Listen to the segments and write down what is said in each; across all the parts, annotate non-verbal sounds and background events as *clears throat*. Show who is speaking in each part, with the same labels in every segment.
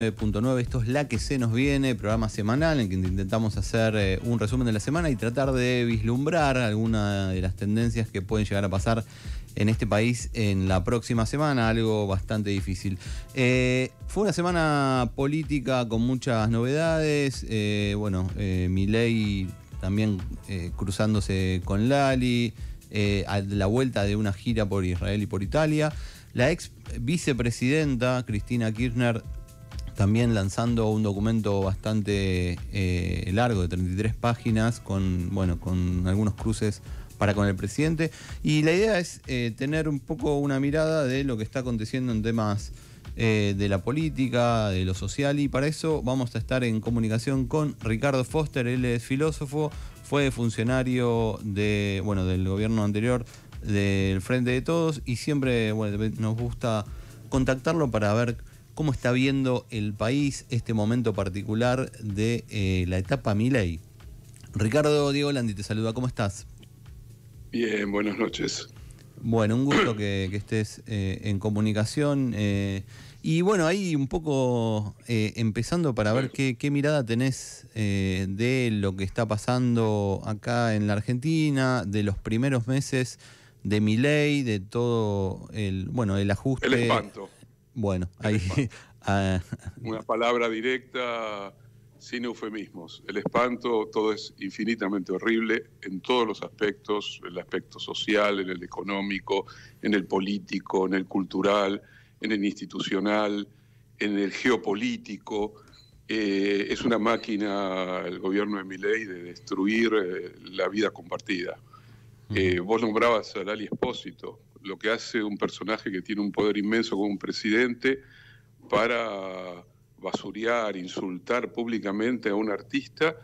Speaker 1: 9.9, esto es la que se nos viene, programa semanal en que intentamos hacer eh, un resumen de la semana y tratar de vislumbrar alguna de las tendencias que pueden llegar a pasar en este país en la próxima semana, algo bastante difícil. Eh, fue una semana política con muchas novedades, eh, bueno, Milei también cruzándose con Lali, a la vuelta de una gira por Israel y por Italia. La ex vicepresidenta Cristina Kirchner también lanzando un documento bastante eh, largo de 33 páginas con, bueno, con algunos cruces para con el presidente. Y la idea es eh, tener un poco una mirada de lo que está aconteciendo en temas eh, de la política, de lo social, y para eso vamos a estar en comunicación con Ricardo Foster, él es filósofo, fue funcionario de, bueno, del gobierno anterior del Frente de Todos y siempre nos gusta contactarlo para ver cómo está viendo el país este momento particular de eh, la etapa Miley. Ricardo Diego Landi te saluda, ¿cómo estás?
Speaker 2: Bien, buenas noches.
Speaker 1: Bueno, un gusto *clears throat* que, estés eh, en comunicación. Eh, y bueno, ahí un poco empezando para ver qué, mirada tenés de lo que está pasando acá en la Argentina, de los primeros meses de mi de todo el, bueno, el ajuste.
Speaker 2: El espanto.
Speaker 1: Bueno, *laughs* ahí. *laughs* Ah.
Speaker 2: Una palabra directa, sin eufemismos. El espanto, todo es infinitamente horrible en todos los aspectos, en el aspecto social, en el económico, en el político, en el cultural, en el institucional, en el geopolítico. Eh, es una máquina el gobierno de Miley de destruir eh, la vida compartida. Eh, vos nombrabas a Lali Espósito, lo que hace un personaje que tiene un poder inmenso como un presidente para basurear, insultar públicamente a un artista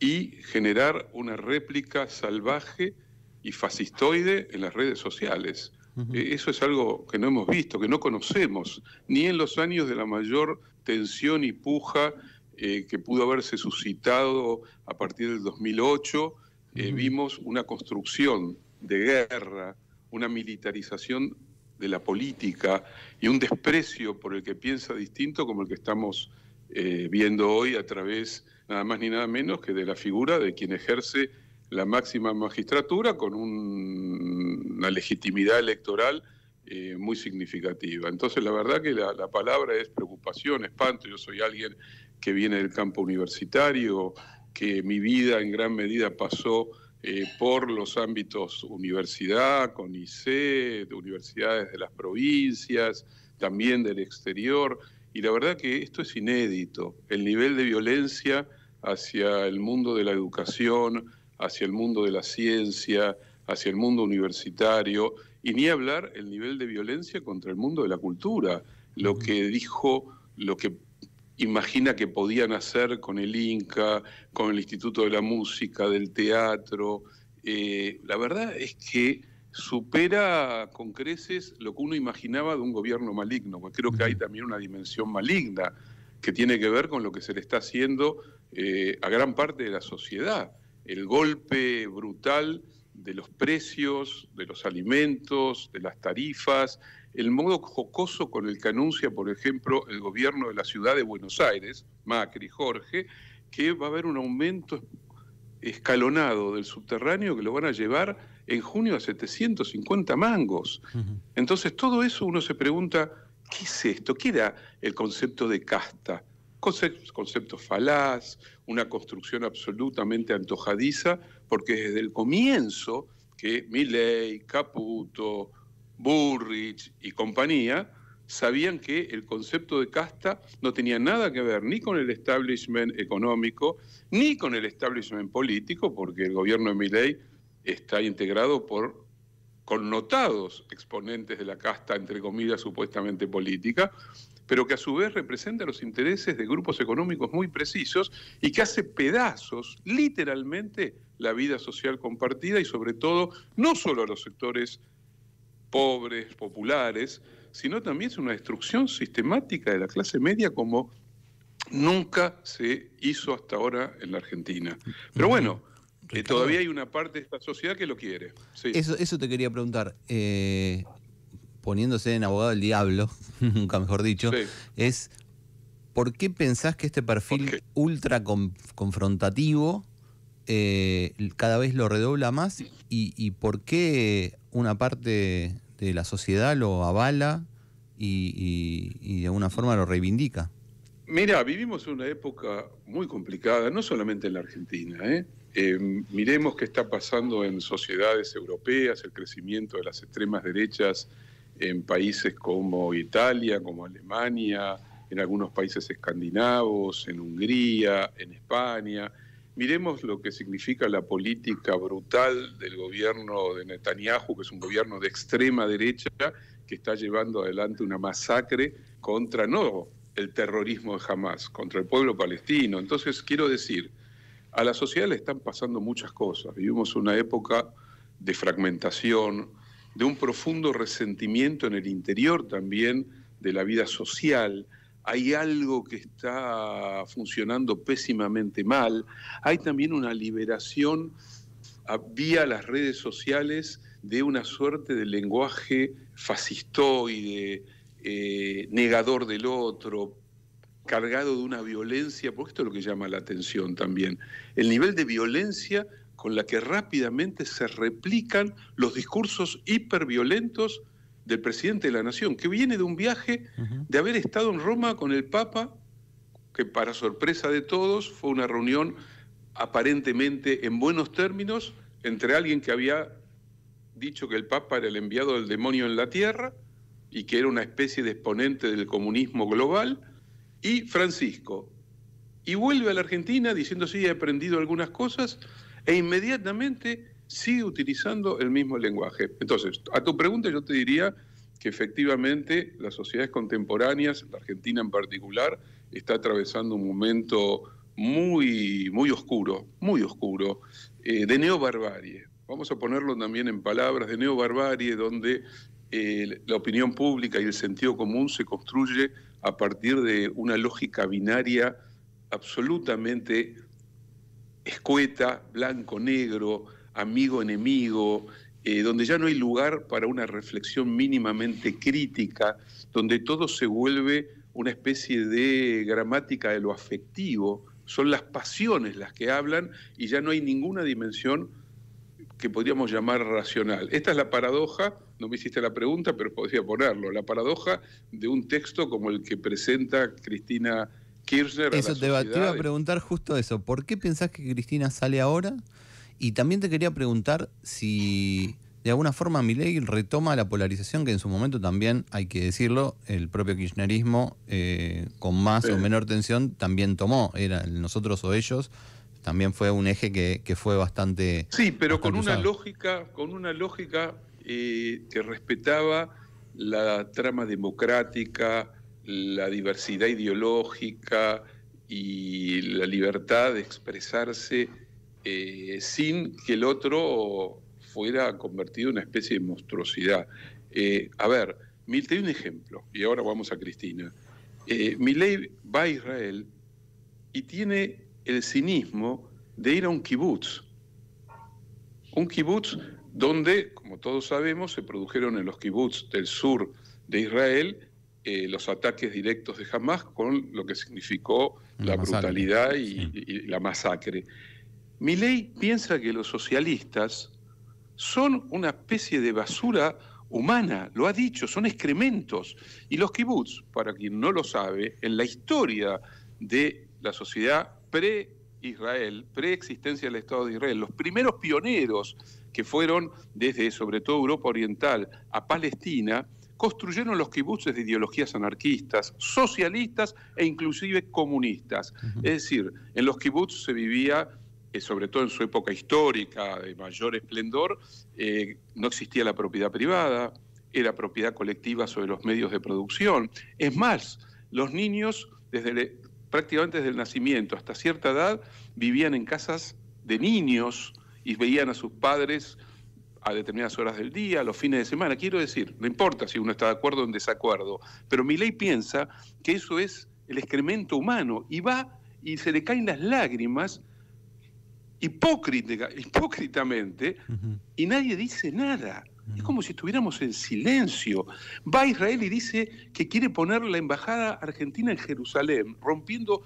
Speaker 2: y generar una réplica salvaje y fascistoide en las redes sociales. Eh, eso es algo que no hemos visto, que no conocemos, ni en los años de la mayor tensión y puja eh, que pudo haberse suscitado a partir del 2008. Eh, vimos una construcción de guerra, una militarización de la política y un desprecio por el que piensa distinto como el que estamos eh, viendo hoy a través nada más ni nada menos que de la figura de quien ejerce la máxima magistratura con una legitimidad electoral eh, muy significativa. Entonces la verdad que la, la palabra es preocupación, espanto. Yo soy alguien que viene del campo universitario, que mi vida en gran medida pasó eh, por los ámbitos universidad, con ICE, de universidades de las provincias, también del exterior. Y la verdad que esto es inédito. El nivel de violencia hacia el mundo de la educación, hacia el mundo de la ciencia, hacia el mundo universitario, y ni hablar el nivel de violencia contra el mundo de la cultura. Lo que dijo, lo que imagina que podían hacer con el Inca, con el Instituto de la Música, del teatro. Eh, la verdad es que supera con creces lo que uno imaginaba de un gobierno maligno, porque creo que hay también una dimensión maligna que tiene que ver con lo que se le está haciendo eh, a gran parte de la sociedad. El golpe brutal de los precios, de los alimentos, de las tarifas, el modo jocoso con el que anuncia, por ejemplo, el gobierno de la ciudad de Buenos Aires, Macri, Jorge, que va a haber un aumento escalonado del subterráneo que lo van a llevar en junio a 750 mangos. Entonces, todo eso uno se pregunta, ¿qué es esto? ¿Qué era el concepto de casta? Concepto, concepto falaz, una construcción absolutamente antojadiza, porque desde el comienzo que Milley, Caputo, Burrich y compañía sabían que el concepto de casta no tenía nada que ver ni con el establishment económico, ni con el establishment político, porque el gobierno de Milley está integrado por connotados exponentes de la casta, entre comillas, supuestamente política, pero que a su vez representa los intereses de grupos económicos muy precisos y que hace pedazos, literalmente, la vida social compartida y sobre todo, no solo a los sectores pobres, populares, sino también es una destrucción sistemática de la clase media como nunca se hizo hasta ahora en la Argentina. Pero bueno, que todavía hay una parte de esta sociedad que lo quiere.
Speaker 1: Eso, eso te quería preguntar. Eh, poniéndose en abogado del diablo, *laughs* nunca mejor dicho, es ¿por qué pensás que este perfil ultra confrontativo eh, cada vez lo redobla más y, por qué una parte de la sociedad lo avala y, de alguna forma lo reivindica?
Speaker 2: Mira, vivimos una época muy complicada, no solamente en la Argentina. ¿eh? Eh, miremos qué está pasando en sociedades europeas, el crecimiento de las extremas derechas en países como Italia, como Alemania, en algunos países escandinavos, en Hungría, en España. Miremos lo que significa la política brutal del gobierno de Netanyahu, que es un gobierno de extrema derecha que está llevando adelante una masacre contra no el terrorismo de Hamas, contra el pueblo palestino. Entonces, quiero decir, a la sociedad le están pasando muchas cosas. Vivimos una época de fragmentación, de un profundo resentimiento en el interior también de la vida social, hay algo que está funcionando pésimamente mal, hay también una liberación vía las redes sociales de una suerte de lenguaje fascistoide, eh, negador del otro, cargado de una violencia, porque esto es lo que llama la atención también, el nivel de violencia con la que rápidamente se replican los discursos hiperviolentos del presidente de la Nación, que viene de un viaje de haber estado en Roma con el Papa, que para sorpresa de todos fue una reunión aparentemente en buenos términos entre alguien que había dicho que el Papa era el enviado del demonio en la tierra y que era una especie de exponente del comunismo global, y Francisco. Y vuelve a la Argentina diciendo, sí, he aprendido algunas cosas, e inmediatamente sigue utilizando el mismo lenguaje. Entonces, a tu pregunta yo te diría que efectivamente las sociedades contemporáneas, la Argentina en particular, está atravesando un momento muy, muy oscuro, muy oscuro, eh, de neobarbarie. Vamos a ponerlo también en palabras, de neobarbarie, donde eh, la opinión pública y el sentido común se construye a partir de una lógica binaria absolutamente escueta, blanco-negro, amigo-enemigo, eh, donde ya no hay lugar para una reflexión mínimamente crítica, donde todo se vuelve una especie de gramática de lo afectivo, son las pasiones las que hablan y ya no hay ninguna dimensión que podríamos llamar racional. Esta es la paradoja, no me hiciste la pregunta, pero podría ponerlo, la paradoja de un texto como el que presenta Cristina Kirchner.
Speaker 1: Eso te, te iba a preguntar justo eso, ¿por qué pensás que Cristina sale ahora? Y también te quería preguntar si de alguna forma Milei retoma la polarización que en su momento también, hay que decirlo, el propio kirchnerismo eh, con más o menor tensión también tomó, era nosotros o ellos, también fue un eje que, fue bastante...
Speaker 2: Sí, pero con una lógica, con una lógica eh, que respetaba la trama democrática, la diversidad ideológica y la libertad de expresarse eh, sin que el otro fuera convertido en una especie de monstruosidad. Eh, a ver, te doy un ejemplo, y ahora vamos a Cristina. Eh, Milei va a Israel y tiene el cinismo de ir a un kibutz. Un kibutz donde, como todos sabemos, se produjeron en los kibutz del sur de Israel los ataques directos de Hamas con lo que significó la, brutalidad y, la masacre. Milei piensa que los socialistas son una especie de basura humana, lo ha dicho, son excrementos. Y los kibbutz, para quien no lo sabe, en la historia de la sociedad pre-Israel, pre-existencia del Estado de Israel, los primeros pioneros que fueron desde sobre todo Europa Oriental a Palestina, construyeron los kibutzes de ideologías anarquistas, socialistas e inclusive comunistas. Es decir, en los kibbutz se vivía sobre todo en su época histórica de mayor esplendor, eh, no existía la propiedad privada, era propiedad colectiva sobre los medios de producción. Es más, los niños, desde prácticamente desde el nacimiento hasta cierta edad, vivían en casas de niños y veían a sus padres a determinadas horas del día, a los fines de semana. Quiero decir, no importa si uno está de acuerdo o en desacuerdo, pero mi ley piensa que eso es el excremento humano y va y se le caen las lágrimas hipócritamente y nadie dice nada. Es como si estuviéramos en silencio. Va a Israel y dice que quiere poner la embajada argentina en Jerusalén, rompiendo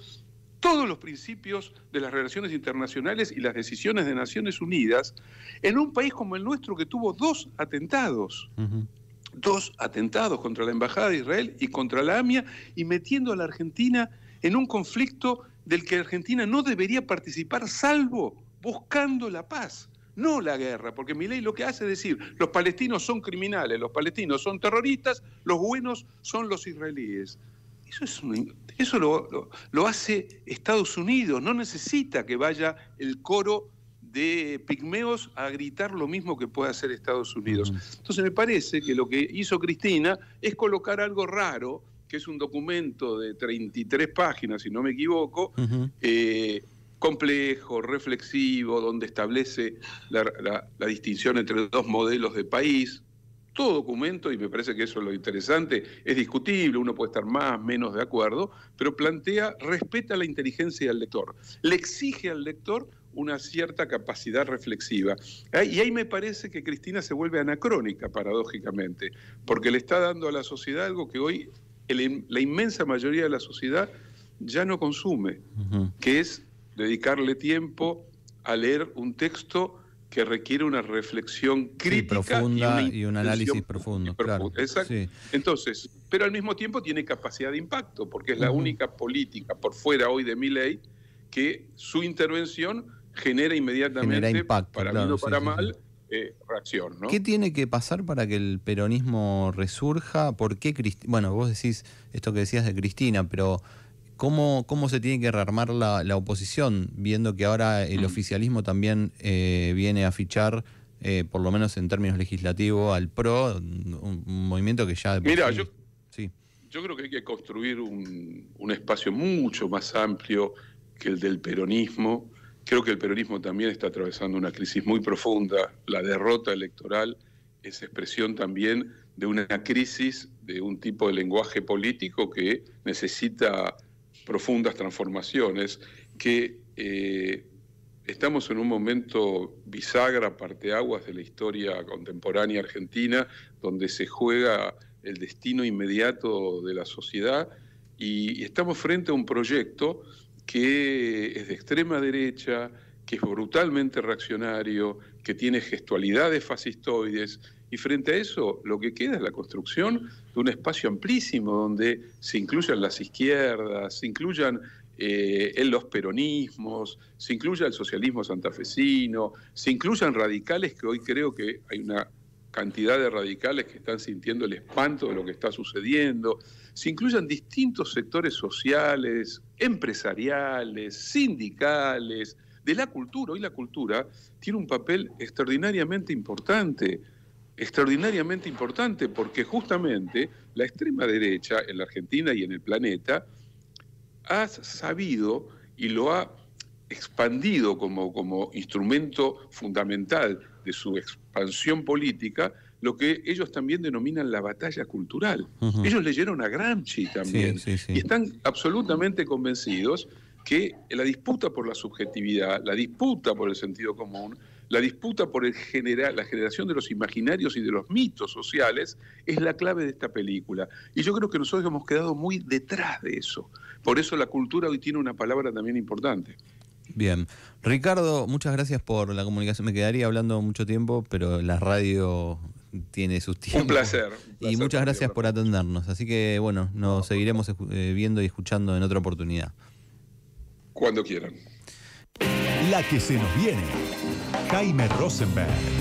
Speaker 2: todos los principios de las relaciones internacionales y las decisiones de Naciones Unidas en un país como el nuestro que tuvo dos atentados. Dos atentados contra la Embajada de Israel y contra la AMIA y metiendo a la Argentina en un conflicto del que Argentina no debería participar salvo buscando la paz no la guerra, porque mi ley lo que hace es decir, los palestinos son criminales, los palestinos son terroristas, los buenos son los israelíes. Eso, es eso lo, hace Estados Unidos, no necesita que vaya el coro de pigmeos a gritar lo mismo que puede hacer Estados Unidos. Entonces me parece que lo que hizo Cristina es colocar algo raro, que es un documento de 33 páginas, si no me equivoco, complejo, reflexivo, donde establece la, distinción entre dos modelos de país. Todo documento, y me parece que eso es lo interesante, es discutible, uno puede estar más, menos de acuerdo, pero plantea, respeta la inteligencia del lector, le exige al lector una cierta capacidad reflexiva. Y ahí me parece que Cristina se vuelve anacrónica, paradójicamente, porque le está dando a la sociedad algo que hoy la inmensa mayoría de la sociedad ya no consume, que es dedicarle tiempo a leer un texto que requiere una reflexión crítica
Speaker 1: profunda y, un análisis profundo.
Speaker 2: Exacto. Entonces, pero al mismo tiempo tiene capacidad de impacto, porque es la única política por fuera hoy de mi ley que su intervención genera inmediatamente, para bien o para mal, eh, reacción.
Speaker 1: ¿Qué tiene que pasar para que el peronismo resurja? ¿Por qué Bueno, vos decís esto que decías de Cristina, pero ¿Cómo, ¿Cómo se tiene que rearmar la, oposición, viendo que ahora el oficialismo también eh, viene a fichar, eh, por lo menos en términos legislativos, al PRO, un, movimiento que ya...
Speaker 2: Mira, yo, sí. yo creo que hay que construir un, un espacio mucho más amplio que el del peronismo. Creo que el peronismo también está atravesando una crisis muy profunda. La derrota electoral es expresión también de una crisis de un tipo de lenguaje político que necesita profundas transformaciones, que eh, estamos en un momento bisagra, parteaguas de la historia contemporánea argentina, donde se juega el destino inmediato de la sociedad y, estamos frente a un proyecto que es de extrema derecha, que es brutalmente reaccionario, que tiene gestualidades fascistoides, y frente a eso lo que queda es la construcción de un espacio amplísimo donde se incluyan las izquierdas, se incluyan eh, los peronismos, se incluya el socialismo santafesino, se incluyan radicales que hoy creo que hay una cantidad de radicales que están sintiendo el espanto de lo que está sucediendo, se incluyan distintos sectores sociales, empresariales, sindicales, de la cultura. Hoy la cultura tiene un papel extraordinariamente importante extraordinariamente importante porque justamente la extrema derecha en la Argentina y en el planeta ha sabido y lo ha expandido como, como instrumento fundamental de su expansión política, lo que ellos también denominan la batalla cultural. Ellos leyeron a Gramsci también y están absolutamente convencidos que la disputa por la subjetividad, la disputa por el sentido común, la disputa por el la generación de los imaginarios y de los mitos sociales es la clave de esta película. Y yo creo que nosotros hemos quedado muy detrás de eso. Por eso la cultura hoy tiene una palabra también importante.
Speaker 1: Bien. Ricardo, muchas gracias por la comunicación. Me quedaría hablando mucho tiempo, pero la radio tiene sus tiempos.
Speaker 2: Un placer.
Speaker 1: y muchas gracias por atendernos. Así que, bueno, nos seguiremos eh, viendo y escuchando en otra oportunidad.
Speaker 2: Cuando quieran.
Speaker 3: La que se nos viene. Jaime Rosenberg.